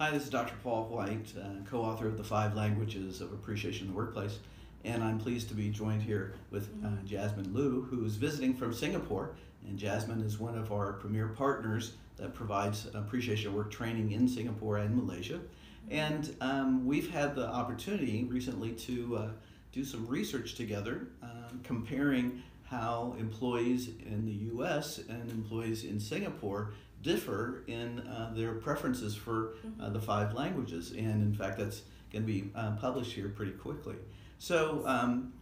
Hi, this is Dr. Paul White, uh, co author of The Five Languages of Appreciation in the Workplace. And I'm pleased to be joined here with uh, Mm-hmm. Jasmine Liew, who's visiting from Singapore. And Jasmine is one of our premier partners that provides appreciation work training in Singapore and Malaysia. Mm-hmm. And um, we've had the opportunity recently to uh, do some research together, uh, comparing how employees in the US and employees in Singapore differ in uh, their preferences for uh, the five languages. And in fact, that's going to be uh, published here pretty quickly. So, um,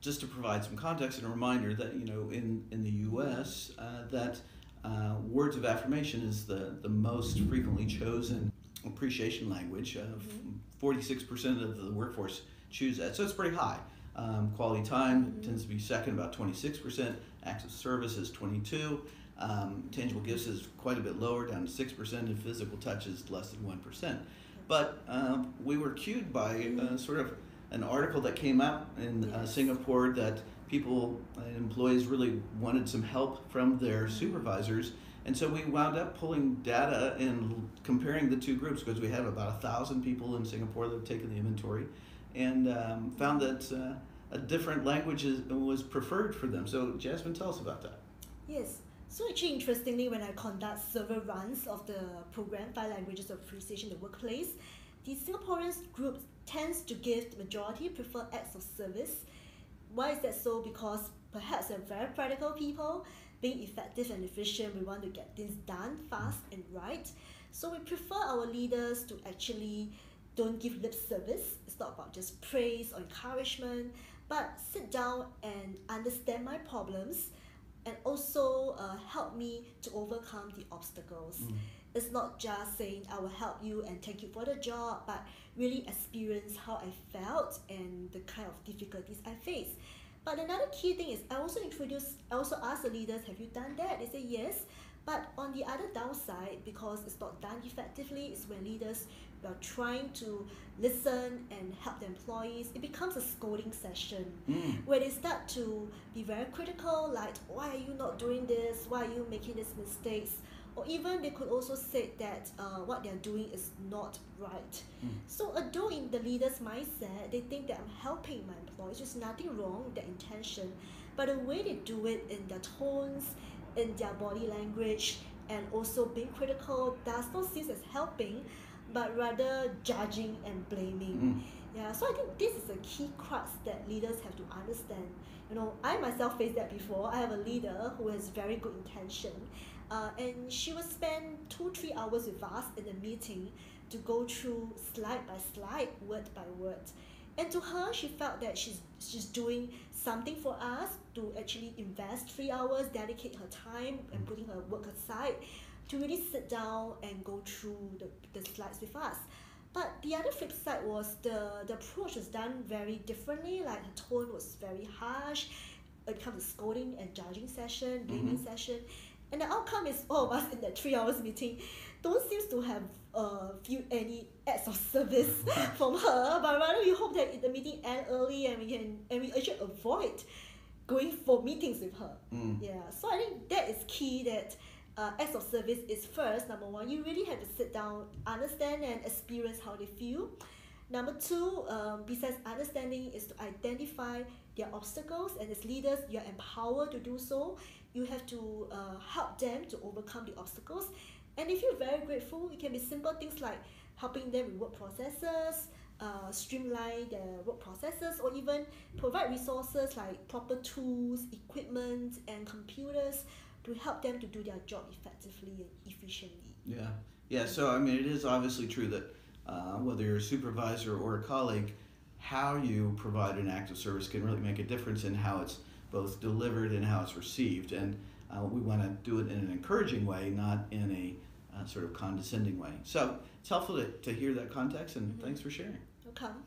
just to provide some context and a reminder that, you know, in, in the US, uh, that uh, words of affirmation is the, the most frequently chosen appreciation language. Uh, Mm-hmm. 46% of the workforce choose that, so it's pretty high. Um, quality time Mhm. tends to be second, about 26%. Acts of service is 22. Um, tangible gifts is quite a bit lower, down to 6%, and physical touch is less than 1%. But um, we were cued by uh, sort of an article that came out in uh, Singapore that people, uh, employees really wanted some help from their supervisors. And so we wound up pulling data and comparing the two groups because we had about a thousand people in Singapore that have taken the inventory and um, found that uh, a different language is, was preferred for them. So, Jasmine, tell us about that. Yes. So actually, interestingly, when I conduct several runs of the program Five Languages of Appreciation in the Workplace, the Singaporeans group tends to give the majority prefer acts of service. Why is that so? Because perhaps they're very practical people, being effective and efficient, we want to get things done fast and right. So we prefer our leaders to actually don't give lip service. It's not about just praise or encouragement, but sit down and understand my problems and also uh, help me to overcome the obstacles. Mm. It's not just saying I will help you and thank you for the job, but really experience how I felt and the kind of difficulties I faced. But another key thing is I also introduce I also ask the leaders, have you done that? They say yes. But on the other downside, because it's not done effectively, is when leaders are trying to listen and help the employees, it becomes a scolding session Mm. where they start to be very critical, like, why are you not doing this? Why are you making these mistakes? Or even they could also say that uh, what they're doing is not right. Mm. So, although in the leader's mindset, they think that I'm helping my employees, there's nothing wrong with their intention, but the way they do it in their tones, in their body language, and also being critical does not seem as helping, but rather judging and blaming. Mm. Yeah, so I think this is a key crux that leaders have to understand. You know, I myself faced that before. I have a leader who has very good intention, uh, and she will spend two, three hours with us in a meeting to go through slide by slide, word by word. And to her, she felt that she's she's doing something for us to actually invest three hours, dedicate her time, and mm. putting her work aside to really sit down and go through the, the slides with us. But the other flip side was the, the approach was done very differently. Like her tone was very harsh. It comes to scolding and judging session, blaming mm-hmm. session. And the outcome is all of us in that three hours meeting don't seem to have uh, feel any acts of service from her, but rather we hope that the meeting end early and we can and we actually avoid going for meetings with her. Mm. Yeah, so I think that is key that uh, acts of service is first. Number one, you really have to sit down, understand and experience how they feel. Number two, um, besides understanding, is to identify their obstacles, and as leaders, you're empowered to do so. You have to uh, help them to overcome the obstacles, and if you're very grateful, it can be simple things like helping them with work processes, uh, streamline their work processes, or even provide resources like proper tools, equipment, and computers to help them to do their job effectively and efficiently. Yeah, yeah. So I mean, it is obviously true that uh, whether you're a supervisor or a colleague, how you provide an act of service can really make a difference in how it's both delivered and how it's received. And uh, we want to do it in an encouraging way, not in a uh, sort of condescending way. So it's helpful to, to hear that context, and thanks for sharing. Welcome.